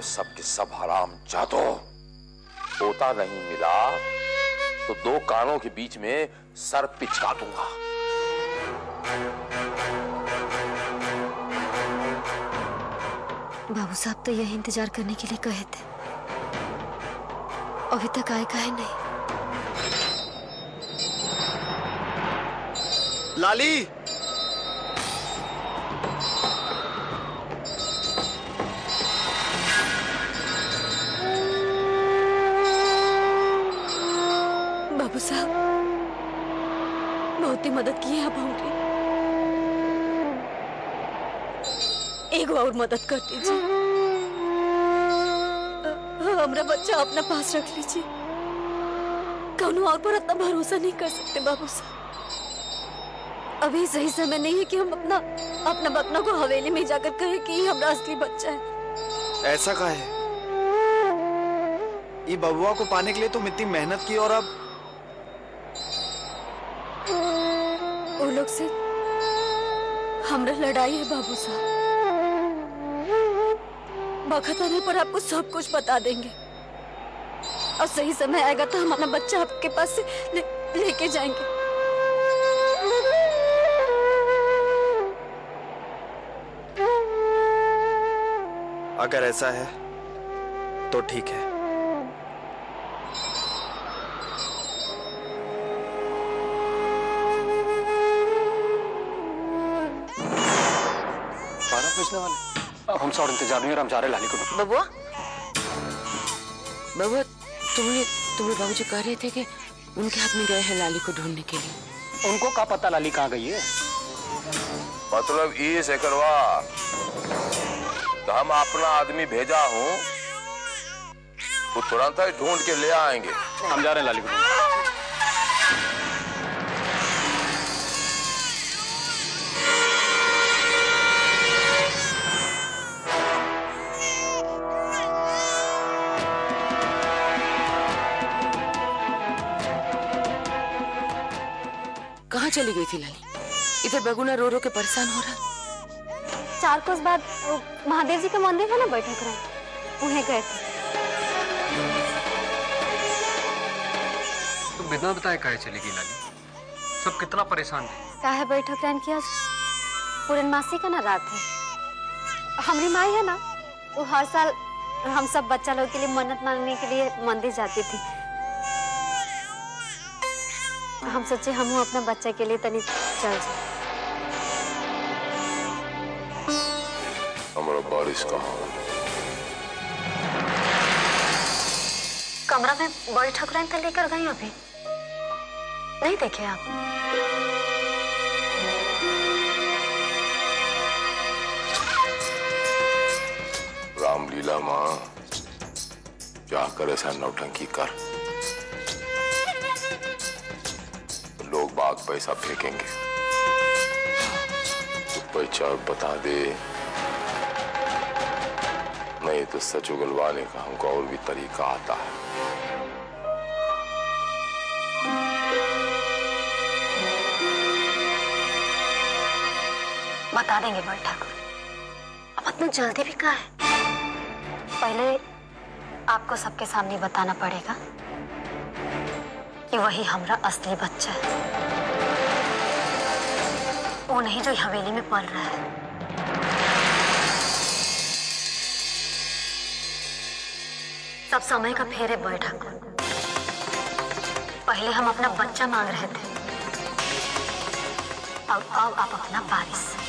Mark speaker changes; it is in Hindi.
Speaker 1: सब के सब हराम जादो पोता नहीं मिला तो दो कानों के बीच में सर पिचका दूँगा।
Speaker 2: बाबू साहब तो यही इंतज़ार करने के लिए कहे थे। अभी तक आए काहे नहीं।
Speaker 3: लाली!
Speaker 2: मदद की है आप एक और मदद कर दीजिए। हमरा बच्चा अपना पास रख लीजिए। कौनो और पर इतना भरोसा नहीं कर सकते, बाबू साहब। अभी सही समय नहीं है कि हम अपना अपना बकना को हवेली में जाकर कहें कि ये हमारा असली बच्चा है।
Speaker 3: ऐसा का है? ये बबुआ को पाने के लिए तुम इतनी मेहनत की और अब
Speaker 2: वो लोग से हमरा लड़ाई है बाबू साहब। वक्त आने पर आपको सब कुछ बता देंगे। और सही समय आएगा तो हम अपना बच्चा आपके पास से ले, लेके जाएँगे।
Speaker 3: अगर ऐसा है तो ठीक है।
Speaker 4: बारह बजने वाले अब हमसे और इंतज़ार नहीं हो रहा हम जा रहे लाली को।
Speaker 5: बबुआ? बबुआ तुमने तुम्हारे बाबूजी कह रहे थे कि उनके हाथ में गए हैं लाली को ढूँढने के लिए।
Speaker 4: उनको क्या पता लाली कहाँ गई है?
Speaker 1: मतलब ये से करवा तो हम अपना आदमी भेजा हूँ वो तुरंत ही ढूंढ के ले आएँगे।
Speaker 4: हम जा रहे हैं लाली को
Speaker 5: कहाँ चली गई थी लाली? इधर बगुना रो रो के परेशान हो रहा?
Speaker 2: चार कोस बाद महादेव जी के मंदिर है ना बैठक रहे। उन्हें गए थे।
Speaker 6: तो बिना बताए काहे चली गई लाली? सब कितना परेशान थे।
Speaker 2: काहे बैठक रहन की आज? पूर्णमासी का ना रात है। हमारी माई है ना वो हर साल हम सब बच्चा लोग के लिए मन्नत मांगने के लिए मंदिर जाती थी। हम सोचे हम अपना बच्चे के लिए तनी चल जाए।
Speaker 1: हमारा बारिश कहाँ
Speaker 2: कमरा में बड़ी ठकुराइन तो लेकर गई अभी। नहीं देखे आप?
Speaker 1: रामलीला माँ क्या करे सा नौटंकी कर? बाग पैसा फेंकेंगे। तो पैसा बता दे। नहीं तो सच उगलवाने का हमको और भी तरीका आता है।
Speaker 2: बता देंगे बड़ी ठाकुर। अब इतना जल्दी भी कहा है? पहले आपको सबके सामने बताना पड़ेगा कि वही हमारा असली बच्चा है। नहीं जो हवेली में पल रहा है। सब समय का फेरे बॉय ठाकुर। पहले हम अपना बच्चा मांग रहे थे। अब अब आप अपना बारिश।